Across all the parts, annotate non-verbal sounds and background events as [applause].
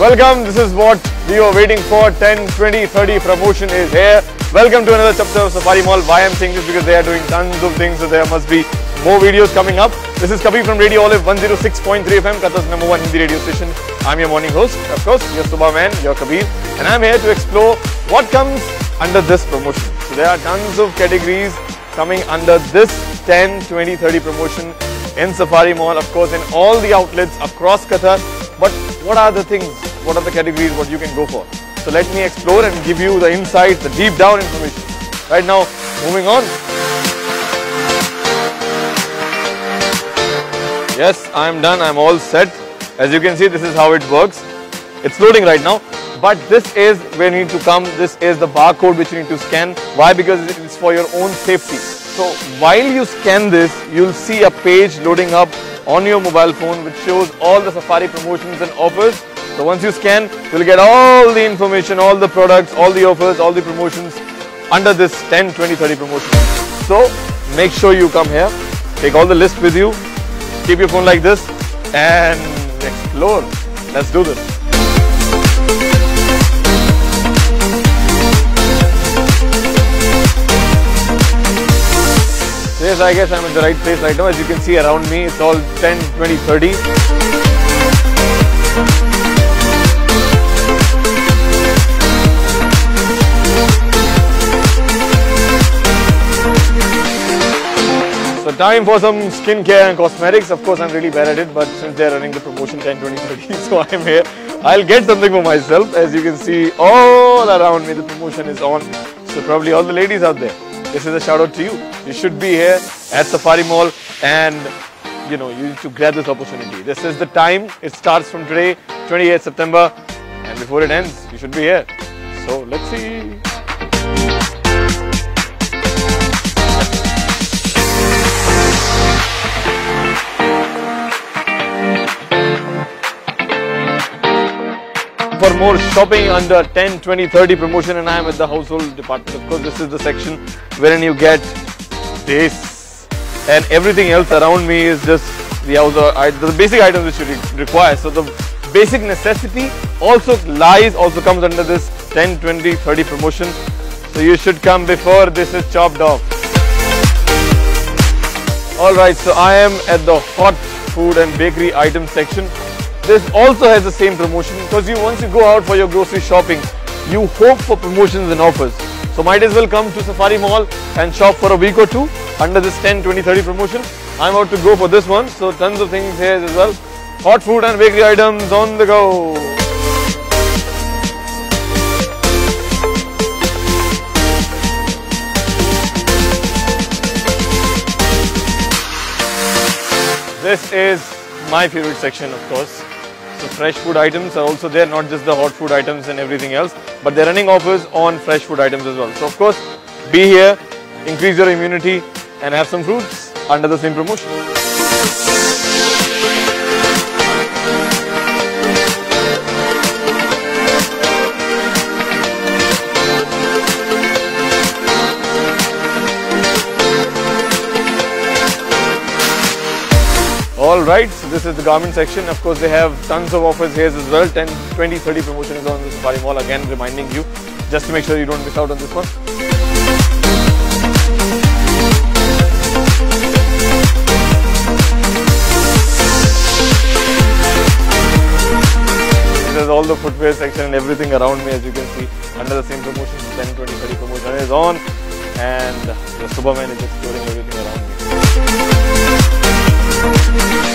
Welcome. This is what we were waiting for. 10, 20, 30 promotion is here. Welcome to another chapter of Safari Mall. Why I'm saying this because they are doing tons of things, so there must be more videos coming up. This is Kabir from Radio Olive 106.3 FM, Qatar's number one Hindi radio station. I'm your morning host, of course, your Subha man, your Kabir, and I'm here to explore what comes under this promotion. So there are tons of categories coming under this 10, 20, 30 promotion in Safari Mall, of course, in all the outlets across Qatar. But what are the things, what are the categories what you can go for? So let me explore and give you the insights, the deep down information. Right now, moving on. Yes, I'm done. I'm all set. As you can see, this is how it works. It's loading right now. But this is where you need to come. This is the barcode which you need to scan. Why? Because it's for your own safety. So while you scan this, you'll see a page loading up on your mobile phone which shows all the Safari promotions and offers. So once you scan, you'll get all the information, all the products, all the offers, all the promotions under this 10, 20, 30 promotion. So make sure you come here, take all the list with you, keep your phone like this and explore. Let's do this. Yes, I guess I'm in the right place right now. As you can see around me, it's all 10, 20, 30. Time for some skincare and cosmetics. Of course, I'm really bad at it, but since they're running the promotion 10, 20, 30, [laughs] so I'm here. I'll get something for myself. As you can see, all around me, the promotion is on. So probably all the ladies out there, this is a shout out to you. You should be here at Safari Mall and you know, you need to grab this opportunity. This is the time. It starts from today, 28th September, and before it ends, you should be here. So let's see. For more shopping under 10, 20, 30 promotion and I am at the household department. Of course, this is the section wherein you get this and everything else around me is just the, house, uh, the basic items which you require. So the basic necessity also lies, also comes under this 10, 20, 30 promotion. So you should come before this is chopped off. Alright, so I am at the hot food and bakery item section. This also has the same promotion because you once you go out for your grocery shopping, you hope for promotions and offers. So might as well come to Safari Mall and shop for a week or two under this 10, 20, 30 promotion. I'm about to go for this one. So tons of things here as well. Hot food and bakery items on the go. This is my favorite section of course. So fresh food items are also there, not just the hot food items and everything else, but they're running offers on fresh food items as well. So of course, be here, increase your immunity and have some fruits under the same promotion. Alright, so this is the garment section. Of course, they have tons of offers here as well. 10, 20, 30 promotion is on the Safari Mall. Again, reminding you just to make sure you don't miss out on this one. There's all the footwear section and everything around me as you can see under the same promotion 10, 20, 30 promotion is on and the Superman is exploring everything around me.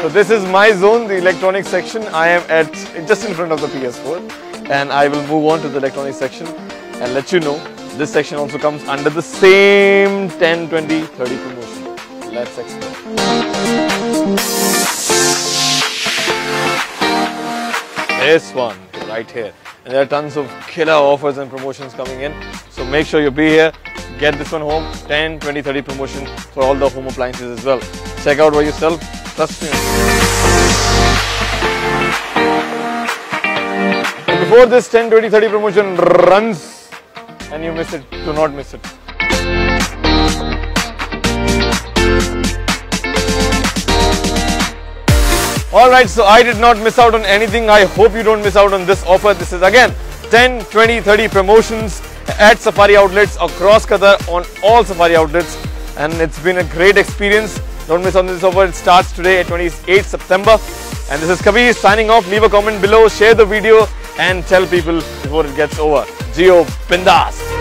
So this is my zone, the electronics section. I am at just in front of the PS4 and I will move on to the electronics section and let you know this section also comes under the same 10, 20, 30 promotion. Let's explore. This one right here. And there are tons of killer offers and promotions coming in. So make sure you be here. Get this one home. 10, 20, 30 promotion for all the home appliances as well. Check out for yourself. Trust me. Before this 10, 20, 30 promotion runs and you miss it, do not miss it. Alright, so I did not miss out on anything. I hope you don't miss out on this offer. This is again 10, 20, 30 promotions at Safari outlets across Qatar on all Safari outlets. And it's been a great experience. Don't miss on this offer. It starts today at 28 September. And this is Kabir signing off. Leave a comment below, share the video and tell people before it gets over. Jiyo Bindaas.